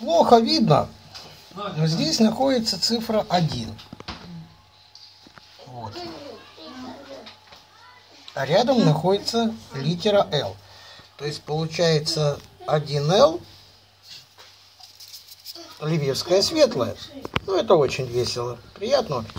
Плохо видно, здесь находится цифра 1. Вот. А рядом находится литера L. То есть получается 1L, Ливерская светлая. Ну, это очень весело. Приятного аппетита.